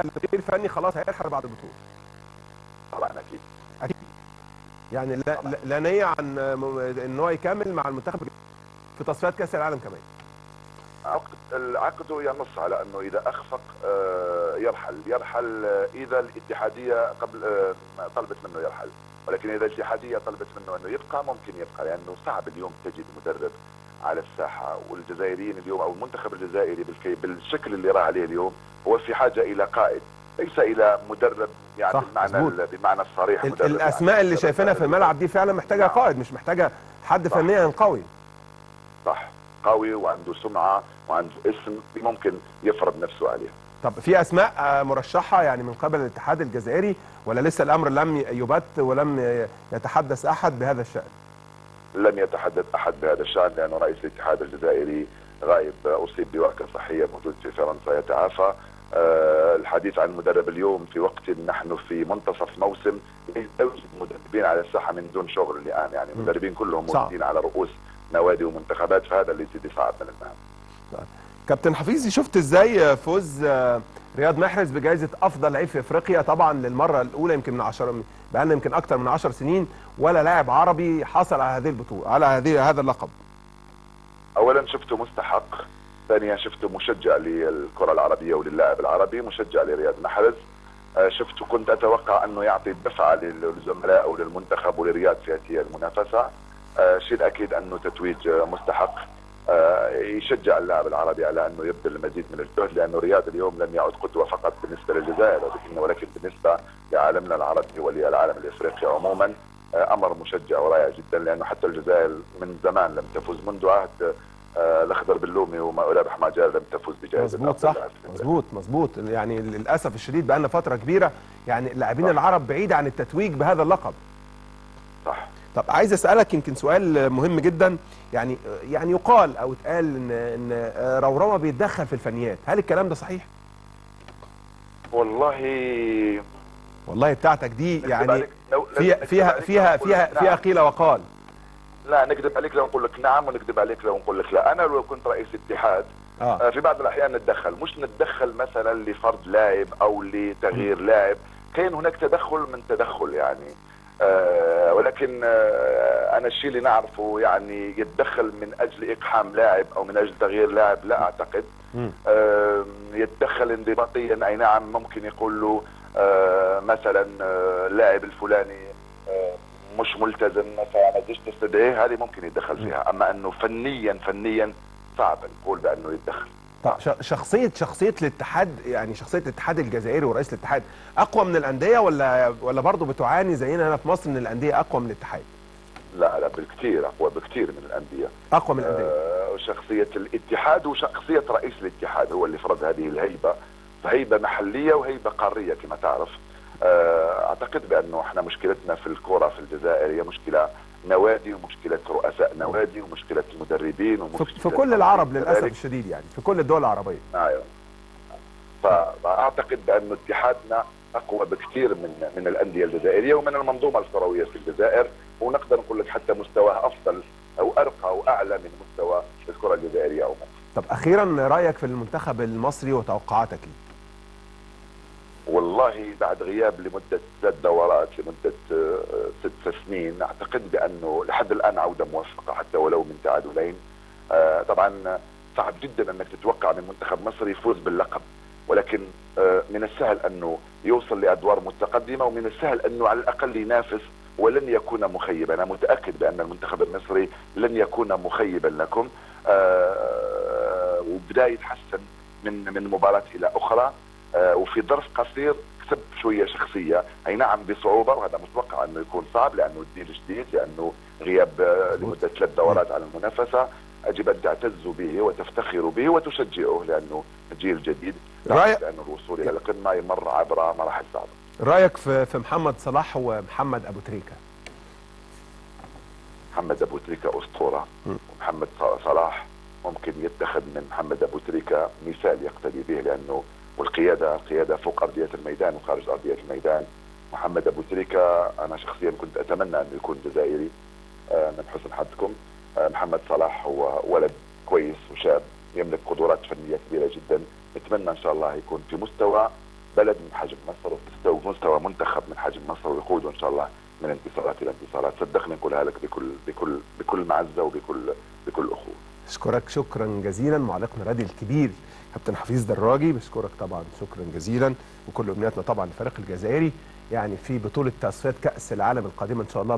المدير الفني خلاص هيرحل بعد البطولة. طبعا أكيد. أكيد. يعني لا لا- لا نية عن إن هو يكمل مع المنتخب في تصفيات كأس العالم كمان. عقد العقد ينص على أنه إذا أخفق آه، يرحل. يرحل آه، إذا الاتحادية قبل آه، طلبت منه يرحل. ولكن إذا الاتحادية طلبت منه أنه يبقى ممكن يبقى لأنه صعب اليوم تجد مدرب على الساحة. والجزائريين اليوم أو المنتخب الجزائري بالشكل اللي راح عليه اليوم هو في حاجة إلى قائد ليس إلى مدرب يعني صح، بالمعنى مظبوط. ال- بالمعنى الصريح ال- مدرب الأسماء يعني اللي شايفينها في يعني. الملعب دي فعلا محتاجة نعم. قائد مش محتاجة حد صح. فنيا قوي. صح. قوي وعنده سمعة وعنده اسم ممكن يفرض نفسه عليه طب في أسماء آه، مرشحة يعني من قبل الاتحاد الجزائري ولا لسه الأمر لم يبت ولم يتحدث أحد بهذا الشأن؟ لم يتحدث أحد بهذا الشأن لأنه رئيس الاتحاد الجزائري غايب اصيب بوعكه صحية موجود في فرنسا يتعافى. الحديث عن المدرب اليوم في وقت نحن في منتصف موسم يوجد مدربين على الساحة من دون شغل الآن. يعني. المدربين كلهم صعب. موجودين على رؤوس نوادي ومنتخبات فهذا اللي يزيد يصعب من المهام. كابتن حفيظي شفت إزاي فوز آه، رياض محرز بجائزة أفضل لعيب في إفريقيا؟ طبعا للمرة الأولى يمكن من 10 بقالنا يمكن أكتر من 10 سنين ولا لاعب عربي حصل على هذه البطولة على هذه هذا اللقب. اولا شفته مستحق. ثانيا شفته مشجع للكرة العربية وللاعب العربي مشجع لرياض محرز. آه، شفته كنت أتوقع أنه يعطي دفعه للزملاء أو للمنتخب ولرياض في هذه المنافسة. آه، شيء أكيد أنه تتويج مستحق آه، يشجع اللاعب العربي على أنه يبذل المزيد من الجهد لأنه رياض اليوم لم يعد قدوة فقط بالنسبة للجزائر ولكن بالنسبة لعالمنا العربي وللعالم الإفريقي عموما أمر مشجع ورائع جدا لأنه حتى الجزائر من زمان لم تفز منذ عهد الاخضر باللومي وما ولابح ما جاء لم تفز بجائزة. مظبوط صح. مظبوط مظبوط. يعني للأسف الشديد بقالنا فترة كبيرة يعني اللاعبين. العرب بعيد عن التتويج بهذا اللقب. صح. طب عايز أسألك يمكن سؤال مهم جدا. يعني يعني يقال أو اتقال إن إن رورمه بيتدخل في الفنيات. هل الكلام ده صحيح؟ والله والله بتاعتك دي يعني فيها فيها فيها فيها. قيل وقال. لا نكذب عليك لو نقول لك نعم ونكذب عليك لو نقول لك لا. أنا لو كنت رئيس اتحاد آه. آه، في بعض الأحيان نتدخل. مش نتدخل مثلا لفرض لاعب أو لتغيير لاعب. كاين هناك تدخل من تدخل يعني. آه ولكن آه أنا الشيء اللي نعرفه يعني يتدخل من أجل إقحام لاعب أو من أجل تغيير لاعب لا أعتقد. آه يتدخل انضباطيا. أي نعم ممكن يقول له آه مثلا آه اللاعب الفلاني آه مش ملتزم فما تجيش تستدعيه هذه ممكن يتدخل فيها. أما إنه فنيا فنيا صعب نقول بأنه يتدخل. طب ش- شخصية شخصية الاتحاد يعني شخصية الاتحاد الجزائري ورئيس الاتحاد أقوى من الأندية ولا ولا برضه بتعاني زينا هنا في مصر إن الأندية أقوى من الاتحاد؟ لا لا بالكثير أقوى بكثير من الأندية. أقوى من الأندية. آه شخصيه الاتحاد وشخصية رئيس الاتحاد هو اللي فرض هذه الهيبة. فهيبة محلية وهيبة قارية كما تعرف. أعتقد بأنه إحنا مشكلتنا في الكرة في الجزائر هي مشكلة نوادي ومشكلة رؤساء نوادي ومشكلة المدربين ومشكلة في كل العرب للأسف. الشديد يعني في كل الدول العربية أيوه فأعتقد بانه اتحادنا أقوى بكثير من من الأندية الجزائرية ومن المنظومة الكروية في الجزائر ونقدر نقول لك حتى مستواه أفضل أو أرقى أو أعلى من مستوى الكرة الجزائرية عموما. طب أخيرا رأيك في المنتخب المصري وتوقعاتك ليه والله بعد غياب لمدة ثلاث دورات لمدة آه، ست سنين أعتقد بأنه لحد الآن عودة موفقة حتى ولو من تعادلين. آه، طبعا صعب جدا أنك تتوقع من منتخب مصر يفوز باللقب ولكن آه، من السهل أنه يوصل لأدوار متقدمة ومن السهل أنه على الأقل ينافس ولن يكون مخيبا. أنا متأكد بأن المنتخب المصري لن يكون مخيبا لكم. وبدا يتحسن من من مباراة إلى أخرى. آه، وفي ظرف قصير شوية شخصية. أي نعم بصعوبة وهذا متوقع أنه يكون صعب لأنه الجيل جديد لأنه غياب لمدة ثلاث دورات على المنافسة. يجب أن تعتزوا به وتفتخروا به وتشجعوه لأنه جيل جديد. رأي- لأنه الوصول إلى القمة يمر عبر مراحل صعبة. رأيك في محمد صلاح ومحمد أبو تريكة؟ محمد أبو تريكة أسطورة. ومحمد صلاح ممكن يتخذ من محمد أبو تريكة مثال يقتدي به لأنه والقيادة القياده فوق أرضية الميدان وخارج أرضية الميدان. محمد أبو تريكه أنا شخصيا كنت أتمنى انه يكون جزائري آه، من حسن حظكم. آه، محمد صلاح هو ولد كويس وشاب يملك قدرات فنية كبيرة جدا. نتمنى إن شاء الله يكون في مستوى بلد من حجم مصر ومستوى مستوى منتخب من حجم مصر ويقوده إن شاء الله من انتصارات إلى انتصارات. صدقني نقولها لك بكل بكل بكل معزة وبكل بكل أخوة. اشكرك شكرا جزيلا. معلقنا الرياضي الكبير كابتن حفيظ دراجي بشكرك طبعا شكرا جزيلا. وكل أمنياتنا طبعا للفريق الجزائري يعني في بطولة تصفيات كأس العالم القادمة إن شاء الله